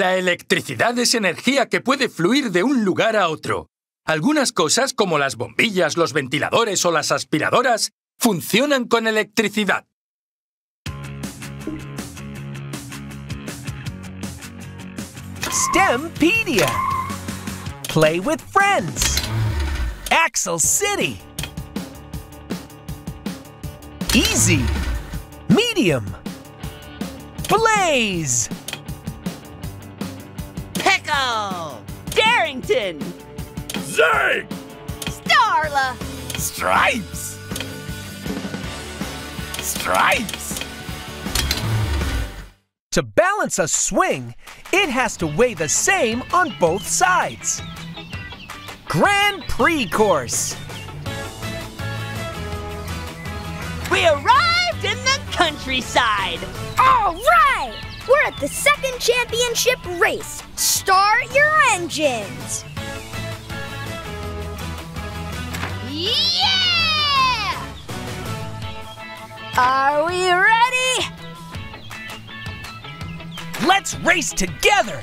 La electricidad es energía que puede fluir de un lugar a otro. Algunas cosas, como las bombillas, los ventiladores o las aspiradoras, funcionan con electricidad. Stempedia. Play with friends. Axel City. Easy. Medium. Blaze. Darington! Zeg! Starla! Stripes! Stripes! To balance a swing, it has to weigh the same on both sides. Grand Prix course. We arrived in the countryside! All right! We're at the second championship race. Start your engines. Yeah! Are we ready? Let's race together.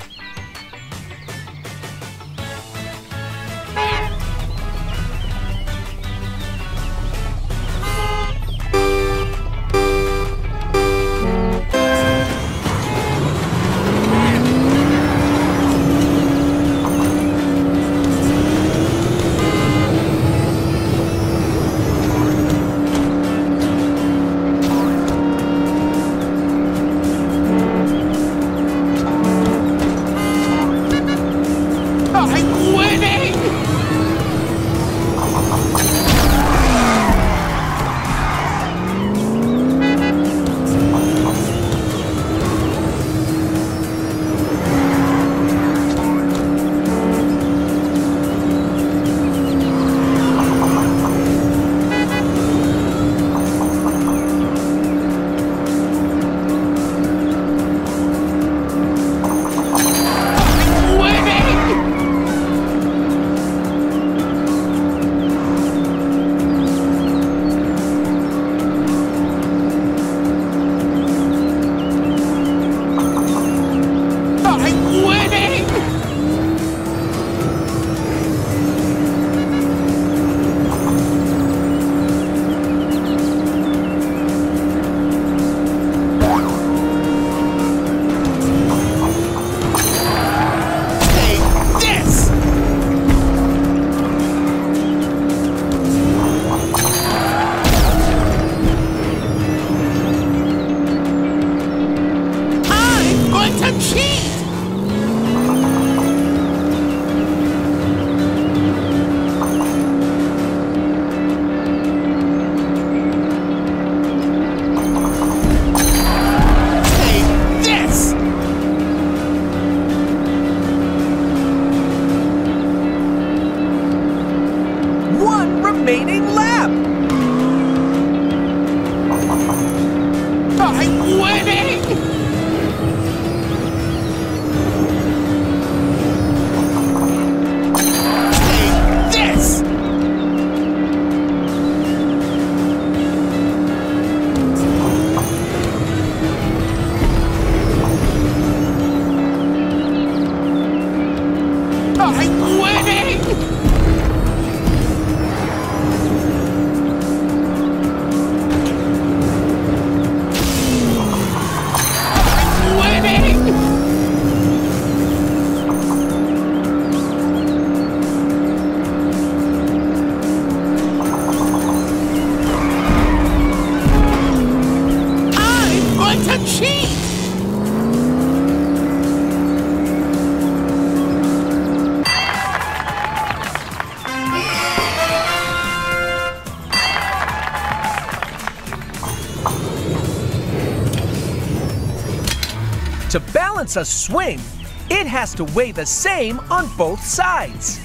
Balance a swing, it has to weigh the same on both sides.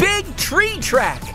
Big tree track.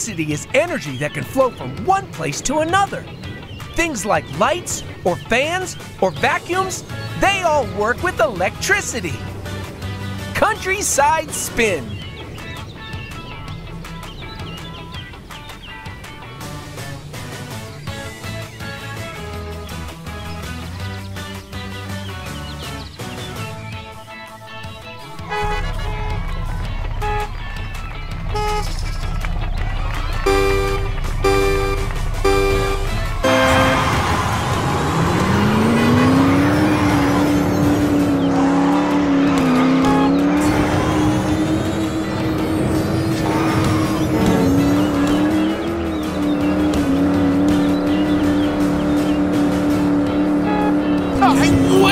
Electricity is energy that can flow from one place to another. Things like lights, or fans, or vacuums, they all work with electricity. Countryside Spin. 哎，我。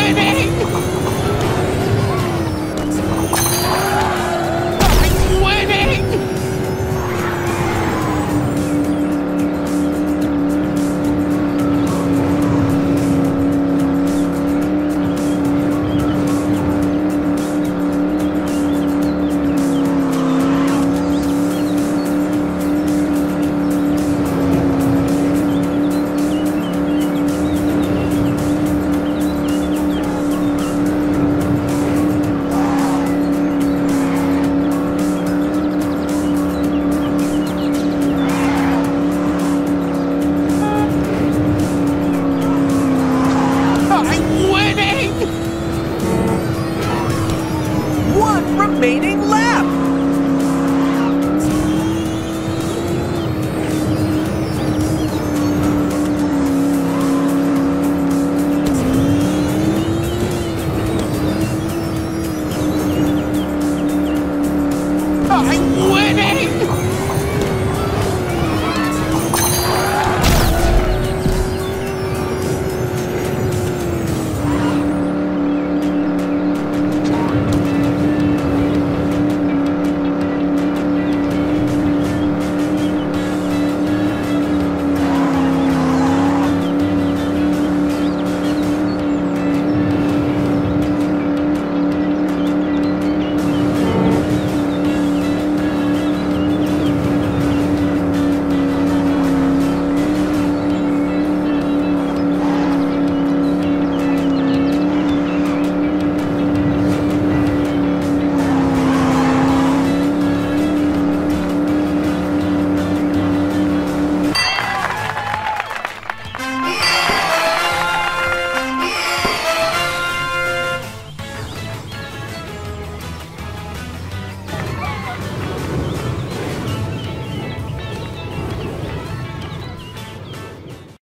打